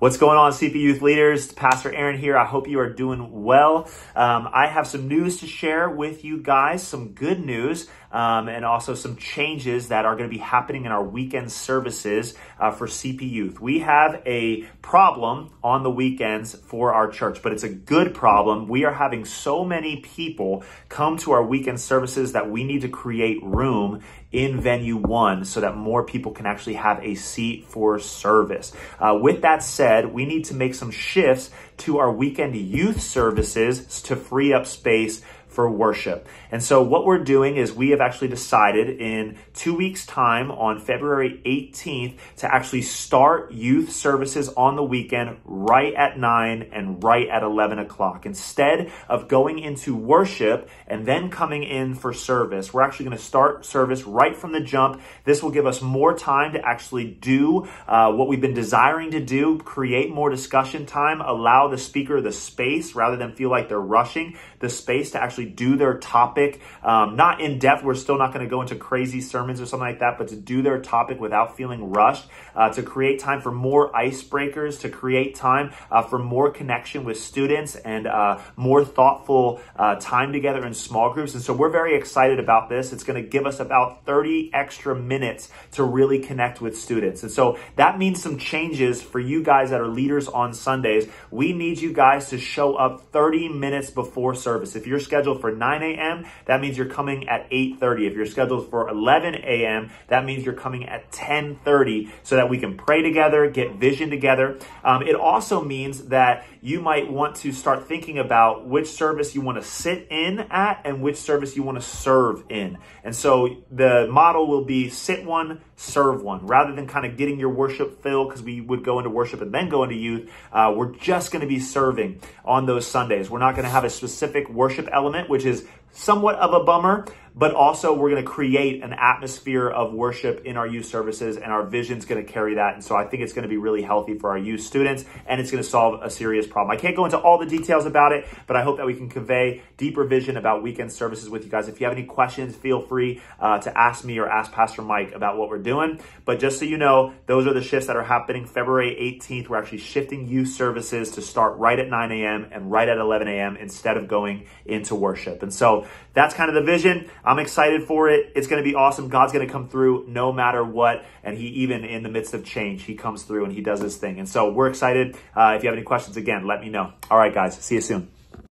What's going on, CP Youth leaders? Pastor Aaron here. I hope you are doing well. Um, I have some news to share with you guys, some good news, um, and also some changes that are going to be happening in our weekend services uh, for CP Youth. We have a problem on the weekends for our church, but it's a good problem. We are having so many people come to our weekend services that we need to create room in venue one so that more people can actually have a seat for service. Uh, with that said, we need to make some shifts to our weekend youth services to free up space for worship. And so what we're doing is we have actually decided in two weeks time on February 18th to actually start youth services on the weekend right at nine and right at 11 o'clock. Instead of going into worship and then coming in for service, we're actually going to start service right from the jump. This will give us more time to actually do uh, what we've been desiring to do, create more discussion time, allow the speaker the space rather than feel like they're rushing the space to actually do their topic, um, not in depth. We're still not going to go into crazy sermons or something like that, but to do their topic without feeling rushed, uh, to create time for more icebreakers, to create time uh, for more connection with students and uh, more thoughtful uh, time together in small groups. And so we're very excited about this. It's going to give us about 30 extra minutes to really connect with students. And so that means some changes for you guys that are leaders on Sundays. We need you guys to show up 30 minutes before service. If you're scheduled for 9 a.m., that means you're coming at 8.30. If you're scheduled for 11 a.m., that means you're coming at 10.30 so that we can pray together, get vision together. Um, it also means that you might want to start thinking about which service you want to sit in at and which service you want to serve in. And so the model will be sit one, serve one. Rather than kind of getting your worship filled, because we would go into worship and then go into youth, uh, we're just going to be serving on those Sundays. We're not going to have a specific worship element, which is somewhat of a bummer, but also we're going to create an atmosphere of worship in our youth services and our vision's going to carry that. And so I think it's going to be really healthy for our youth students and it's going to solve a serious problem. I can't go into all the details about it, but I hope that we can convey deeper vision about weekend services with you guys. If you have any questions, feel free uh, to ask me or ask Pastor Mike about what we're doing. But just so you know, those are the shifts that are happening February 18th. We're actually shifting youth services to start right at 9 a.m. and right at 11 a.m. instead of going into worship. And so that's kind of the vision. I'm excited for it. It's going to be awesome. God's going to come through no matter what. And he, even in the midst of change, he comes through and he does his thing. And so we're excited. Uh, if you have any questions, again, let me know. All right, guys. See you soon.